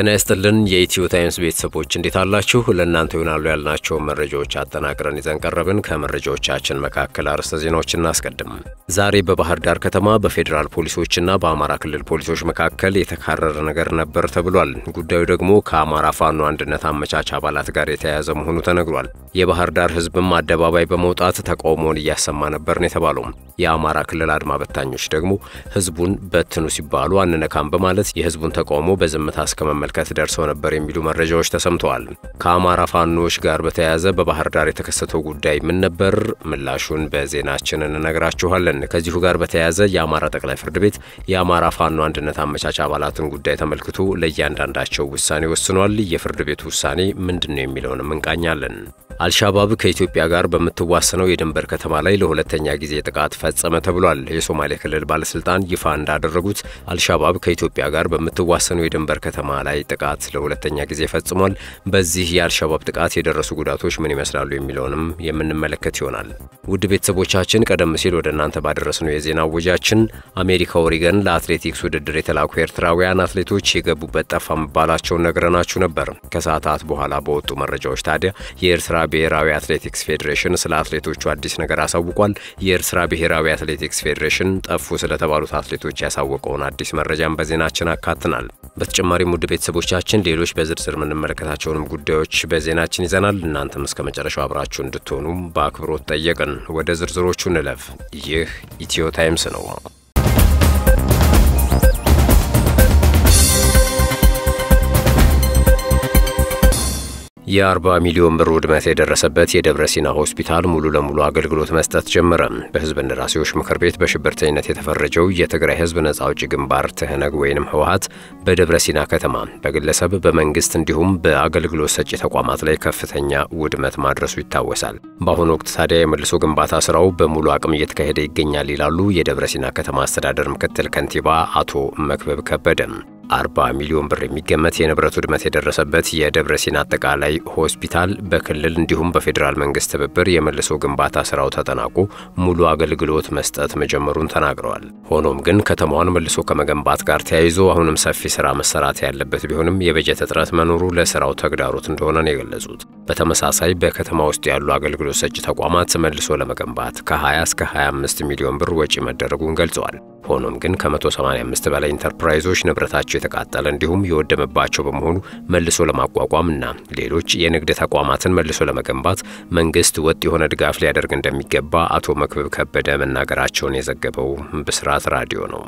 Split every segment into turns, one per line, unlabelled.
ጤና ይስጥልን የኢትዮ ታይምስ ቤተሰቦች እንዴት አላችሁ? ለእናንተ ይሆናሉ ያልናቸውን መረጃዎች አጠናቅረን ይዘን ቀረብን። ከመረጃዎቻችን መካከል አርዕስተ ዜናዎች እናስቀድም። ዛሬ በባህር ዳር ከተማ በፌዴራል ፖሊሶችና በአማራ ክልል ፖሊሶች መካከል የተካረረ ነገር ነበር ተብሏል። ጉዳዩ ደግሞ ከአማራ ፋኖ አንድነት አመቻች አባላት ጋር የተያያዘ መሆኑ ተነግሯል። የባህር ዳር ሕዝብም አደባባይ በመውጣት ተቃውሞውን እያሰማ ነበር ነው የተባለው። የአማራ ክልል አድማ በታኞች ደግሞ ሕዝቡን በትኑ ሲባሉ አንነካም በማለት የሕዝቡን ተቃውሞ በዝምታ እስከ መመልከት ደርሰው ነበር የሚሉ መረጃዎች ተሰምተዋል። ከአማራ ፋኖዎች ጋር በተያያዘ በባህር ዳር የተከሰተው ጉዳይ ምን ነበር? ምላሹን በዜናችን እንነግራችኋለን። ከዚሁ ጋር በተያያዘ የአማራ ጠቅላይ ፍርድ ቤት የአማራ ፋኖ አንድነት አመቻች አባላትን ጉዳይ ተመልክቶ ለእያንዳንዳቸው ውሳኔ ወስኗል። የፍርድ ቤቱ ውሳኔ ምንድን ነው የሚለውንም እንቃኛለን። አልሻባብ ከኢትዮጵያ ጋር በምትዋሰነው የድንበር ከተማ ላይ ለሁለተኛ ጊዜ ጥቃት ፈጸመ ተብሏል። የሶማሌ ክልል ባለስልጣን ይፋ እንዳደረጉት አልሻባብ ከኢትዮጵያ ጋር በምትዋሰነው የድንበር ከተማ ላይ ጥቃት ለሁለተኛ ጊዜ ፈጽሟል። በዚህ የአልሻባብ ጥቃት የደረሱ ጉዳቶች ምን ይመስላሉ የሚለውንም የምንመለከት ይሆናል። ውድ ቤተሰቦቻችን ቀደም ሲል ወደ እናንተ ባደረስነው የዜና ወጃችን አሜሪካ ኦሪገን ለአትሌቲክስ ውድድር የተላኩ ኤርትራውያን አትሌቶች የገቡበት ጠፋ መባላቸውን ነግረናችሁ ነበር። ከሰዓታት በኋላ በወጡ መረጃዎች ታዲያ የኤርትራ ብሔራዊ አትሌቲክስ ፌዴሬሽን ስለ አትሌቶቹ አዲስ ነገር አሳውቋል። የኤርትራ ብሔራዊ አትሌቲክስ ፌዴሬሽን ጠፉ ስለተባሉት አትሌቶች ያሳወቀውን አዲስ መረጃን በዜናችን አካትናል። በተጨማሪም ውድ ቤተሰቦቻችን ሌሎች በዝርዝር የምንመለከታቸውንም ጉዳዮች በዜናችን ይዘናል። እናንተም እስከ መጨረሻው አብራችሁ እንድትሆኑ በአክብሮት ጠየቅን። ወደ ዝርዝሮቹ እንለፍ። ይህ ኢትዮ ታይምስ ነው። የ40 ሚሊዮን ብር ውድመት የደረሰበት የደብረ ሲና ሆስፒታል ሙሉ ለሙሉ አገልግሎት መስጠት ጀመረ። በሕዝብ እንደራሴዎች ምክር ቤት በሽብርተኝነት የተፈረጀው የትግራይ ሕዝብ ነጻ አውጪ ግንባር ትህነግ ወይንም ህወሓት በደብረ ሲና ከተማ በግለሰብ በመንግስት እንዲሁም በአገልግሎት ሰጪ ተቋማት ላይ ከፍተኛ ውድመት ማድረሱ ይታወሳል። በአሁኑ ወቅት ታዲያ የመልሶ ግንባታ ስራው በሙሉ አቅም እየተካሄደ ይገኛል ይላሉ የደብረ ሲና ከተማ አስተዳደር ምክትል ከንቲባ አቶ መክበብ ከበደ። 40 ሚሊዮን ብር የሚገመት የንብረት ውድመት የደረሰበት የደብረ ሲና አጠቃላይ ሆስፒታል በክልል እንዲሁም በፌዴራል መንግስት ትብብር የመልሶ ግንባታ ስራው ተጠናቆ ሙሉ አገልግሎት መስጠት መጀመሩን ተናግረዋል። ሆኖም ግን ከተማዋን መልሶ ከመገንባት ጋር ተያይዞ አሁንም ሰፊ ስራ መሰራት ያለበት ቢሆንም የበጀት እጥረት መኖሩ ለስራው ተግዳሮት እንደሆነ ነው የገለጹት። በተመሳሳይ በከተማ ውስጥ ያሉ አገልግሎት ሰጪ ተቋማት መልሶ ለመገንባት ከ20 እስከ 25 ሚሊዮን ብር ወጪ መደረጉን ገልጸዋል። ሆኖም ግን ከ185 በላይ ኢንተርፕራይዞች ንብረታቸው የተቃጠለ እንዲሁም የወደመባቸው በመሆኑ መልሶ ለማቋቋም እና ሌሎች የንግድ ተቋማትን መልሶ ለመገንባት መንግስት ወጥ የሆነ ድጋፍ ሊያደርግ እንደሚገባ አቶ መክብብ ከበደ መናገራቸውን የዘገበው ብስራት ራዲዮ ነው።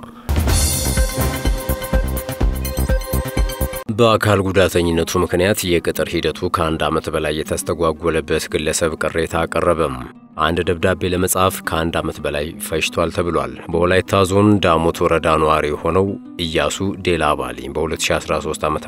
በአካል ጉዳተኝነቱ ምክንያት የቅጥር ሂደቱ ከአንድ ዓመት በላይ የተስተጓጎለበት ግለሰብ ቅሬታ አቀረበም። አንድ ደብዳቤ ለመጻፍ ከአንድ ዓመት በላይ ፈጅቷል ተብሏል። በወላይታ ዞን ዳሞት ወረዳ ነዋሪ የሆነው ኢያሱ ዴላባሊ በ2013 ዓ ም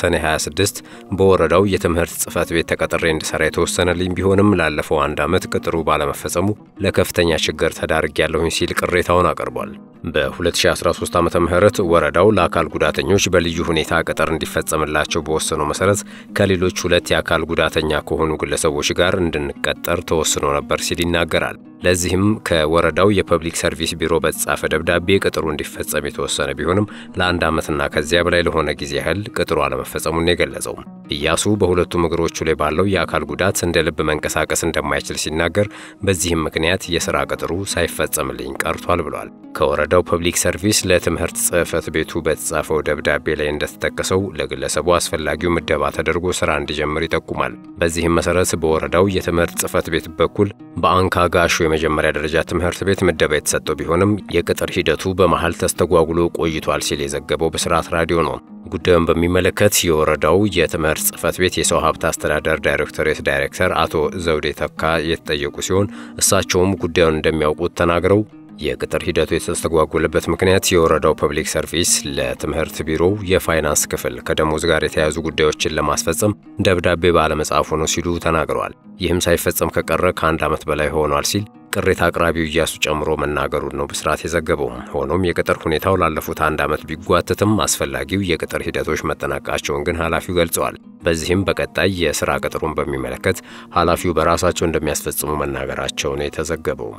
ሰኔ 26 በወረዳው የትምህርት ጽሕፈት ቤት ተቀጥሬ እንድሠራ የተወሰነልኝ ቢሆንም ላለፈው አንድ ዓመት ቅጥሩ ባለመፈጸሙ ለከፍተኛ ችግር ተዳርጌያለሁኝ ሲል ቅሬታውን አቅርቧል። በ2013 ዓ ም ወረዳው ለአካል ጉዳተኞች በልዩ ሁኔታ ቅጥር እንዲፈጸምላቸው በወሰነው መሠረት ከሌሎች ሁለት የአካል ጉዳተኛ ከሆኑ ግለሰቦች ጋር እንድንቀጠር ተወስኖ ነበር ሲል ይናገራል። ለዚህም ከወረዳው የፐብሊክ ሰርቪስ ቢሮ በተጻፈ ደብዳቤ ቅጥሩ እንዲፈጸም የተወሰነ ቢሆንም ለአንድ ዓመትና ከዚያ በላይ ለሆነ ጊዜ ያህል ቅጥሩ አለመፈጸሙን የገለጸው ኢያሱ በሁለቱም እግሮቹ ላይ ባለው የአካል ጉዳት እንደ ልብ መንቀሳቀስ እንደማይችል ሲናገር በዚህም ምክንያት የሥራ ቅጥሩ ሳይፈጸምልኝ ቀርቷል ብሏል። ከወረዳው ፐብሊክ ሰርቪስ ለትምህርት ጽሕፈት ቤቱ በተጻፈው ደብዳቤ ላይ እንደተጠቀሰው ለግለሰቡ አስፈላጊው ምደባ ተደርጎ ሥራ እንዲጀምር ይጠቁማል። በዚህም መሠረት በወረዳው የትምህርት ጽሕፈት ቤት በኩል በአንካ ጋሹ የመጀመሪያ ደረጃ ትምህርት ቤት ምደባ የተሰጠው ቢሆንም የቅጥር ሂደቱ በመሃል ተስተጓጉሎ ቆይቷል ሲል የዘገበው ብስራት ራዲዮ ነው። ጉዳዩን በሚመለከት የወረዳው የትምህርት ጽሕፈት ቤት የሰው ሀብት አስተዳደር ዳይሬክቶሬት ዳይሬክተር አቶ ዘውዴ ተካ የተጠየቁ ሲሆን እሳቸውም ጉዳዩን እንደሚያውቁት ተናግረው የቅጥር ሂደቱ የተስተጓጎለበት ምክንያት የወረዳው ፐብሊክ ሰርቪስ ለትምህርት ቢሮው የፋይናንስ ክፍል ከደሞዝ ጋር የተያያዙ ጉዳዮችን ለማስፈጸም ደብዳቤ ባለመጻፉ ነው ሲሉ ተናግረዋል። ይህም ሳይፈጸም ከቀረ ከአንድ ዓመት በላይ ሆኗል ሲል ቅሬታ አቅራቢው እያሱ ጨምሮ መናገሩን ነው ብስራት የዘገበው። ሆኖም የቅጥር ሁኔታው ላለፉት አንድ ዓመት ቢጓተትም አስፈላጊው የቅጥር ሂደቶች መጠናቀቃቸውን ግን ኃላፊው ገልጸዋል። በዚህም በቀጣይ የሥራ ቅጥሩን በሚመለከት ኃላፊው በራሳቸው እንደሚያስፈጽሙ መናገራቸው ነው የተዘገበው።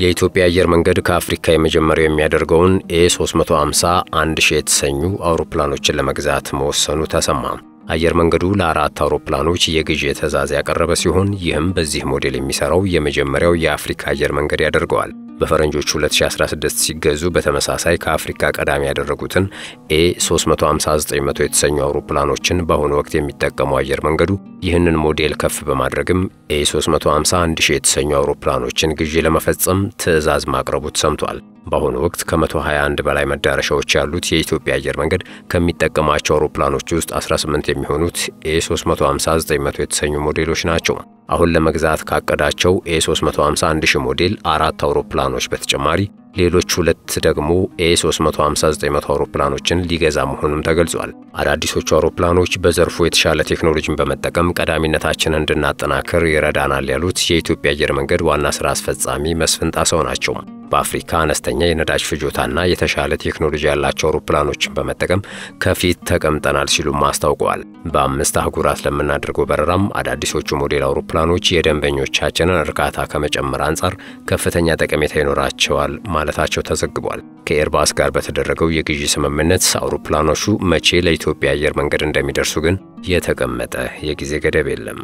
የኢትዮጵያ አየር መንገድ ከአፍሪካ የመጀመሪያው የሚያደርገውን A 350 1000 የተሰኙ አውሮፕላኖችን ለመግዛት መወሰኑ ተሰማ። አየር መንገዱ ለአራት አውሮፕላኖች የግዢ ትዕዛዝ ያቀረበ ሲሆን ይህም በዚህ ሞዴል የሚሰራው የመጀመሪያው የአፍሪካ አየር መንገድ ያደርገዋል። በፈረንጆቹ 2016 ሲገዙ በተመሳሳይ ከአፍሪካ ቀዳሚ ያደረጉትን A 35900 የተሰኙ አውሮፕላኖችን በአሁኑ ወቅት የሚጠቀመው አየር መንገዱ ይህንን ሞዴል ከፍ በማድረግም A 351 ሺህ የተሰኙ አውሮፕላኖችን ግዢ ለመፈጸም ትዕዛዝ ማቅረቡ ተሰምቷል። በአሁኑ ወቅት ከ121 በላይ መዳረሻዎች ያሉት የኢትዮጵያ አየር መንገድ ከሚጠቀማቸው አውሮፕላኖች ውስጥ 18 የሚሆኑት A 35900 የተሰኙ ሞዴሎች ናቸው። አሁን ለመግዛት ካቀዳቸው A 351 ሺህ ሞዴል አራት አውሮፕላኖች በተጨማሪ ሌሎች ሁለት ደግሞ A 359 አውሮፕላኖችን ሊገዛ መሆኑም ተገልጿል። አዳዲሶቹ አውሮፕላኖች በዘርፉ የተሻለ ቴክኖሎጂን በመጠቀም ቀዳሚነታችንን እንድናጠናክር ይረዳናል ያሉት የኢትዮጵያ አየር መንገድ ዋና ሥራ አስፈጻሚ መስፍን ጣሰው ናቸው። በአፍሪካ አነስተኛ የነዳጅ ፍጆታና የተሻለ ቴክኖሎጂ ያላቸው አውሮፕላኖችን በመጠቀም ከፊት ተቀምጠናል ሲሉም አስታውቀዋል። በአምስት አህጉራት ለምናደርገው በረራም አዳዲሶቹ ሞዴል አውሮፕላኖች የደንበኞቻችንን እርካታ ከመጨመር አንጻር ከፍተኛ ጠቀሜታ ይኖራቸዋል ማለታቸው ተዘግቧል። ከኤርባስ ጋር በተደረገው የግዢ ስምምነት አውሮፕላኖቹ መቼ ለኢትዮጵያ አየር መንገድ እንደሚደርሱ ግን የተቀመጠ የጊዜ ገደብ የለም።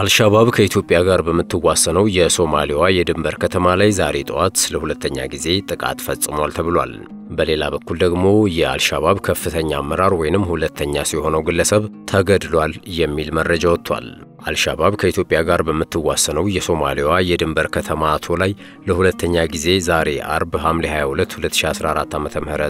አልሻባብ ከኢትዮጵያ ጋር በምትዋሰነው የሶማሌዋ የድንበር ከተማ ላይ ዛሬ ጠዋት ለሁለተኛ ጊዜ ጥቃት ፈጽሟል ተብሏል። በሌላ በኩል ደግሞ የአልሻባብ ከፍተኛ አመራር ወይንም ሁለተኛ ሲሆነው ግለሰብ ተገድሏል የሚል መረጃ ወጥቷል። አልሻባብ ከኢትዮጵያ ጋር በምትዋሰነው የሶማሌዋ የድንበር ከተማ አቶ ላይ ለሁለተኛ ጊዜ ዛሬ አርብ ሐምሌ 22 2014 ዓ ም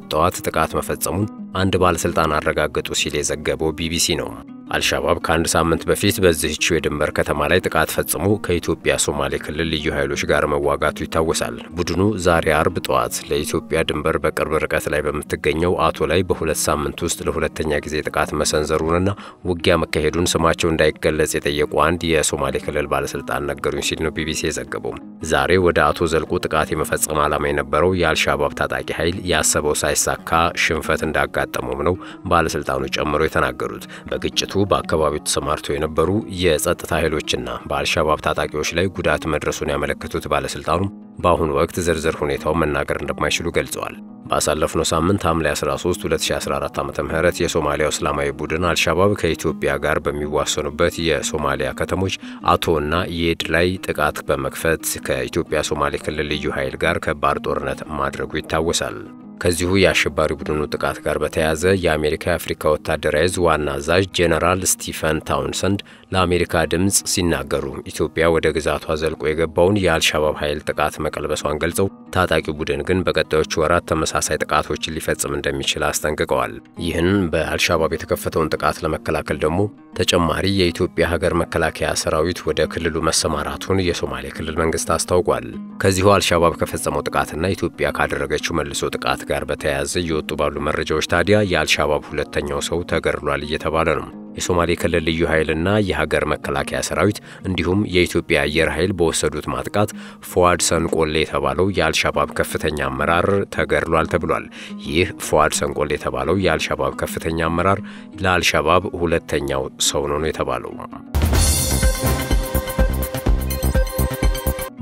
ጠዋት ጥቃት መፈጸሙን አንድ ባለሥልጣን አረጋገጡ ሲል የዘገበው ቢቢሲ ነው። አልሻባብ ከአንድ ሳምንት በፊት በዚህችው የድንበር ከተማ ላይ ጥቃት ፈጽሞ ከኢትዮጵያ ሶማሌ ክልል ልዩ ኃይሎች ጋር መዋጋቱ ይታወሳል። ቡድኑ ዛሬ አርብ ጠዋት ለኢትዮጵያ ድንበር በቅርብ ርቀት ላይ በምትገኘው አቶ ላይ በሁለት ሳምንት ውስጥ ለሁለተኛ ጊዜ ጥቃት መሰንዘሩንና ውጊያ መካሄዱን ስማቸው እንዳይገለጽ የጠየቁ አንድ የሶማሌ ክልል ባለስልጣን ነገሩኝ ሲል ነው ቢቢሲ የዘገበው። ዛሬ ወደ አቶ ዘልቆ ጥቃት የመፈጸም ዓላማ የነበረው የአልሻባብ ታጣቂ ኃይል ያሰበው ሳይሳካ ሽንፈት እንዳጋጠመውም ነው ባለስልጣኑ ጨምሮ የተናገሩት። በግጭቱ በአካባቢው ተሰማርተው የነበሩ የጸጥታ ኃይሎችና በአልሻባብ ታጣቂዎች ላይ ጉዳት መድረሱን ያመለከቱት ባለስልጣኑም በአሁኑ ወቅት ዝርዝር ሁኔታው መናገር እንደማይችሉ ገልጸዋል። ባሳለፍነው ሳምንት ሐምሌ 13 2014 ዓ ም የሶማሊያው እስላማዊ ቡድን አልሻባብ ከኢትዮጵያ ጋር በሚዋሰኑበት የሶማሊያ ከተሞች አቶና የድ ላይ ጥቃት በመክፈት ከኢትዮጵያ ሶማሌ ክልል ልዩ ኃይል ጋር ከባድ ጦርነት ማድረጉ ይታወሳል። ከዚሁ የአሸባሪ ቡድኑ ጥቃት ጋር በተያያዘ የአሜሪካ የአፍሪካ ወታደራዊ ዕዝ ዋና አዛዥ ጄኔራል ስቲፈን ታውንሰንድ ለአሜሪካ ድምፅ ሲናገሩ ኢትዮጵያ ወደ ግዛቷ ዘልቆ የገባውን የአልሻባብ ኃይል ጥቃት መቀልበሷን ገልጸው ታጣቂው ቡድን ግን በቀጣዮቹ ወራት ተመሳሳይ ጥቃቶችን ሊፈጽም እንደሚችል አስጠንቅቀዋል። ይህን በአልሻባብ የተከፈተውን ጥቃት ለመከላከል ደግሞ ተጨማሪ የኢትዮጵያ ሀገር መከላከያ ሰራዊት ወደ ክልሉ መሰማራቱን የሶማሌ ክልል መንግስት አስታውቋል። ከዚሁ አልሻባብ ከፈጸመው ጥቃትና ኢትዮጵያ ካደረገችው መልሶ ጥቃት ጋር በተያያዘ እየወጡ ባሉ መረጃዎች ታዲያ የአልሻባብ ሁለተኛው ሰው ተገድሏል እየተባለ ነው። የሶማሌ ክልል ልዩ ኃይልና የሀገር መከላከያ ሰራዊት እንዲሁም የኢትዮጵያ አየር ኃይል በወሰዱት ማጥቃት ፎዋድ ሰንቆሌ የተባለው የአልሻባብ ከፍተኛ አመራር ተገድሏል ተብሏል። ይህ ፎዋድ ሰንቆሌ የተባለው የአልሻባብ ከፍተኛ አመራር ለአልሻባብ ሁለተኛው ሰው ነው የተባለው።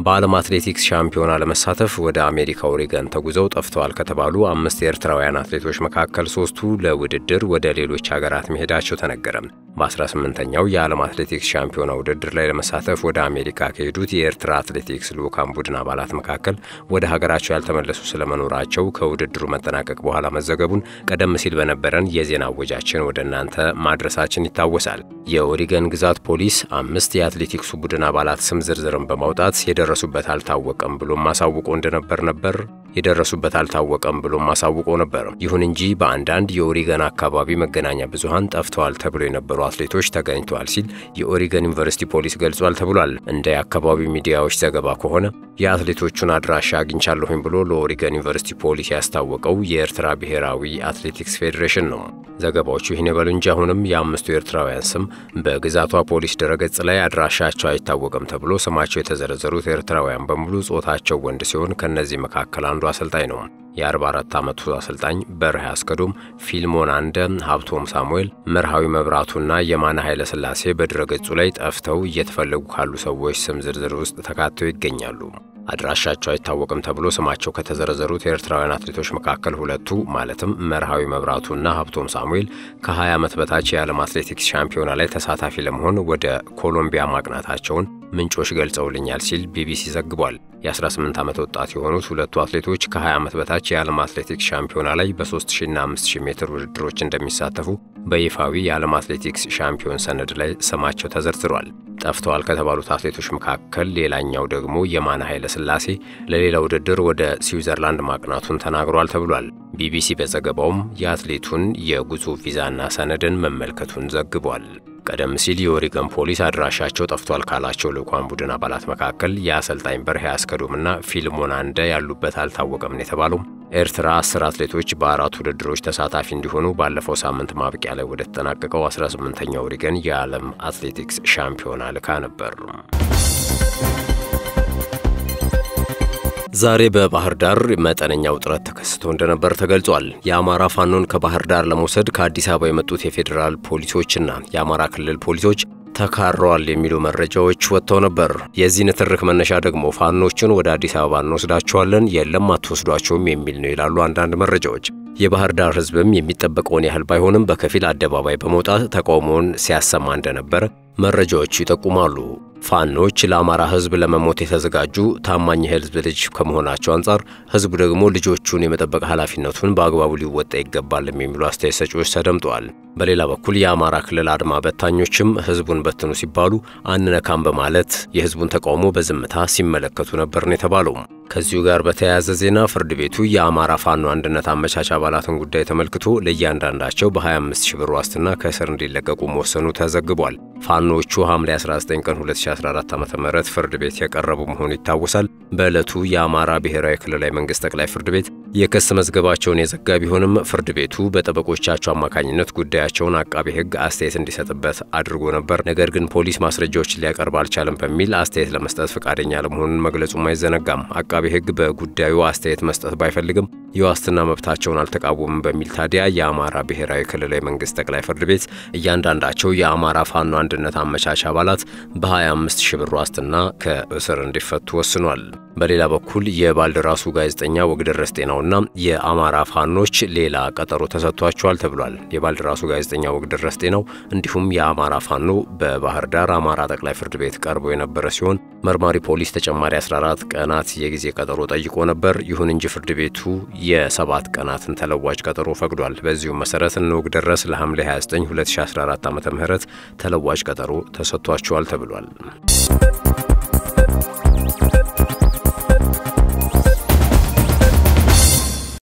በዓለም አትሌቲክስ ሻምፒዮና ለመሳተፍ ወደ አሜሪካ ኦሬገን ተጉዘው ጠፍተዋል ከተባሉ አምስት የኤርትራውያን አትሌቶች መካከል ሶስቱ ለውድድር ወደ ሌሎች ሀገራት መሄዳቸው ተነገረ። በ18ኛው የዓለም አትሌቲክስ ሻምፒዮና ውድድር ላይ ለመሳተፍ ወደ አሜሪካ ከሄዱት የኤርትራ አትሌቲክስ ልዑካን ቡድን አባላት መካከል ወደ ሀገራቸው ያልተመለሱ ስለመኖራቸው ከውድድሩ መጠናቀቅ በኋላ መዘገቡን ቀደም ሲል በነበረን የዜና አወጃችን ወደ እናንተ ማድረሳችን ይታወሳል። የኦሪገን ግዛት ፖሊስ አምስት የአትሌቲክሱ ቡድን አባላት ስም ዝርዝርን በማውጣት የደረሱበት አልታወቀም ብሎም አሳውቆ እንደነበር ነበር የደረሱበት አልታወቀም ብሎም አሳውቆ ነበር። ይሁን እንጂ በአንዳንድ የኦሪገን አካባቢ መገናኛ ብዙሃን ጠፍተዋል ተብሎ የነበሩ አትሌቶች ተገኝተዋል ሲል የኦሪገን ዩኒቨርሲቲ ፖሊስ ገልጿል ተብሏል። እንደ የአካባቢው ሚዲያዎች ዘገባ ከሆነ የአትሌቶቹን አድራሻ አግኝቻለሁኝ ብሎ ለኦሪገን ዩኒቨርሲቲ ፖሊስ ያስታወቀው የኤርትራ ብሔራዊ አትሌቲክስ ፌዴሬሽን ነው። ዘገባዎቹ ይህን የበሉ እንጂ አሁንም የአምስቱ ኤርትራውያን ስም በግዛቷ ፖሊስ ድረገጽ ላይ አድራሻቸው አይታወቅም ተብሎ ስማቸው የተዘረዘሩት ኤርትራውያን በሙሉ ጾታቸው ወንድ ሲሆን ከእነዚህ መካከል አንዷ አሰልጣኝ ነው። የ44 ዓመቱ አሰልጣኝ በርሄ አስከዶም፣ ፊልሞን አንደ፣ ሀብቶም ሳሙኤል፣ መርሃዊ መብራቱና የማነ ኃይለ ሥላሴ በድረገጹ ላይ ጠፍተው እየተፈለጉ ካሉ ሰዎች ስም ዝርዝር ውስጥ ተካተው ይገኛሉ። አድራሻቸው አይታወቅም ተብሎ ስማቸው ከተዘረዘሩት የኤርትራውያን አትሌቶች መካከል ሁለቱ ማለትም መርሃዊ መብራቱና ሀብቶም ሳሙኤል ከ20 ዓመት በታች የዓለም አትሌቲክስ ሻምፒዮና ላይ ተሳታፊ ለመሆን ወደ ኮሎምቢያ ማቅናታቸውን ምንጮች ገልጸውልኛል ሲል ቢቢሲ ዘግቧል። የ18 ዓመት ወጣት የሆኑት ሁለቱ አትሌቶች ከ20 ዓመት በታች የዓለም አትሌቲክስ ሻምፒዮና ላይ በ3000ና 5000 ሜትር ውድድሮች እንደሚሳተፉ በይፋዊ የዓለም አትሌቲክስ ሻምፒዮን ሰነድ ላይ ስማቸው ተዘርዝሯል። ጠፍተዋል ከተባሉት አትሌቶች መካከል ሌላኛው ደግሞ የማነ ኃይለ ሥላሴ ለሌላ ውድድር ወደ ስዊዘርላንድ ማቅናቱን ተናግሯል ተብሏል። ቢቢሲ በዘገባውም የአትሌቱን የጉዞ ቪዛና ሰነድን መመልከቱን ዘግቧል። ቀደም ሲል የኦሪገን ፖሊስ አድራሻቸው ጠፍቷል ካላቸው ልዑካን ቡድን አባላት መካከል የአሰልጣኝ በርሄ አስከዶምና ፊልሞን አንደ ያሉበት አልታወቀም ነው የተባለው። ኤርትራ አስር አትሌቶች በአራት ውድድሮች ተሳታፊ እንዲሆኑ ባለፈው ሳምንት ማብቂያ ላይ ወደ ተጠናቀቀው 18ኛው ኦሪገን የዓለም አትሌቲክስ ሻምፒዮና ልካ ነበር። ዛሬ በባህር ዳር መጠነኛ ውጥረት ተከስቶ እንደነበር ተገልጿል። የአማራ ፋኖን ከባህር ዳር ለመውሰድ ከአዲስ አበባ የመጡት የፌዴራል ፖሊሶችና የአማራ ክልል ፖሊሶች ተካረዋል የሚሉ መረጃዎች ወጥተው ነበር። የዚህ ንትርክ መነሻ ደግሞ ፋኖችን ወደ አዲስ አበባ እንወስዳቸዋለን፣ የለም አትወስዷቸውም የሚል ነው ይላሉ አንዳንድ መረጃዎች። የባህር ዳር ሕዝብም የሚጠበቀውን ያህል ባይሆንም በከፊል አደባባይ በመውጣት ተቃውሞውን ሲያሰማ እንደነበር መረጃዎቹ ይጠቁማሉ። ፋኖች ለአማራ ሕዝብ ለመሞት የተዘጋጁ ታማኝ የሕዝብ ልጅ ከመሆናቸው አንጻር ሕዝቡ ደግሞ ልጆቹን የመጠበቅ ኃላፊነቱን በአግባቡ ሊወጣ ይገባልም የሚሉ አስተያየት ሰጪዎች ተደምጠዋል። በሌላ በኩል የአማራ ክልል አድማ በታኞችም ሕዝቡን በትኑ ሲባሉ አንነካም በማለት የሕዝቡን ተቃውሞ በዝምታ ሲመለከቱ ነበር ነው የተባለው። ከዚሁ ጋር በተያያዘ ዜና ፍርድ ቤቱ የአማራ ፋኖ አንድነት አመቻች አባላትን ጉዳይ ተመልክቶ ለእያንዳንዳቸው በ25 ሺህ ብር ዋስትና ከእስር እንዲለቀቁ መወሰኑ ተዘግቧል። ፋኖዎቹ ሐምሌ 19 ቀን 2014 ዓ ም ፍርድ ቤት የቀረቡ መሆኑ ይታወሳል። በዕለቱ የአማራ ብሔራዊ ክልላዊ መንግሥት ጠቅላይ ፍርድ ቤት የክስ መዝገባቸውን የዘጋ ቢሆንም ፍርድ ቤቱ በጠበቆቻቸው አማካኝነት ጉዳያቸውን አቃቤ ሕግ አስተያየት እንዲሰጥበት አድርጎ ነበር። ነገር ግን ፖሊስ ማስረጃዎችን ሊያቀርብ አልቻለም በሚል አስተያየት ለመስጠት ፈቃደኛ ለመሆኑን መግለጹም አይዘነጋም። አቃቤ ሕግ በጉዳዩ አስተያየት መስጠት ባይፈልግም የዋስትና መብታቸውን አልተቃወምም በሚል ታዲያ የአማራ ብሔራዊ ክልላዊ መንግሥት ጠቅላይ ፍርድ ቤት እያንዳንዳቸው የአማራ ፋኖ አንድነት አመቻች አባላት በ25 ሺህ ብር ዋስትና ከእስር እንዲፈቱ ወስኗል። በሌላ በኩል የባልደራሱ ጋዜጠኛ ወግደረስ ጤናውና የአማራ ፋኖች ሌላ ቀጠሮ ተሰጥቷቸዋል ተብሏል። የባልደራሱ ጋዜጠኛ ወግደረስ ጤናው እንዲሁም የአማራ ፋኖ በባህር ዳር አማራ ጠቅላይ ፍርድ ቤት ቀርቦ የነበረ ሲሆን መርማሪ ፖሊስ ተጨማሪ 14 ቀናት የጊዜ ቀጠሮ ጠይቆ ነበር። ይሁን እንጂ ፍርድ ቤቱ የሰባት ቀናትን ተለዋጭ ቀጠሮ ፈቅዷል። በዚሁም መሰረት እነ ወግደረስ ለሐምሌ 29 2014 ዓ ም ተለዋጭ ቀጠሮ ተሰጥቷቸዋል ተብሏል።